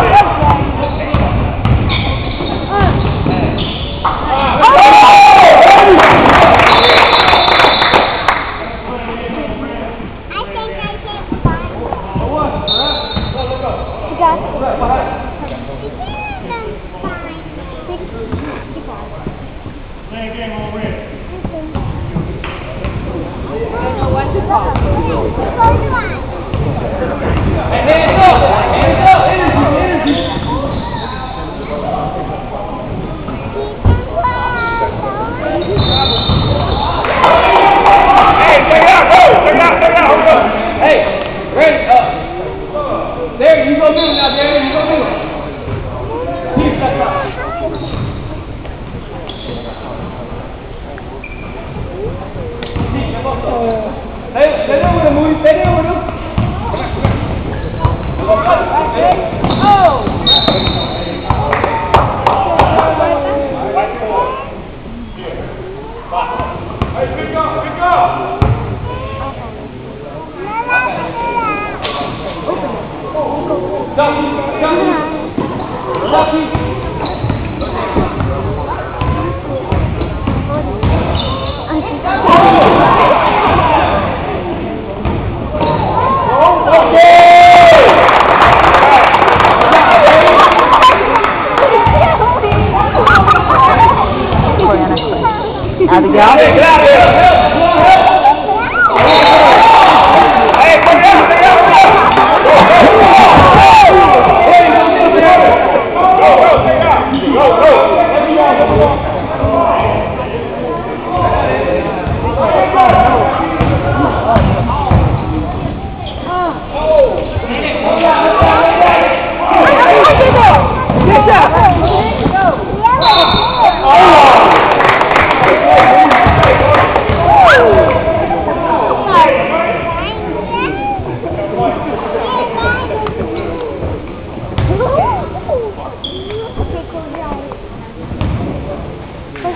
Yeah. b a n y a Adiós.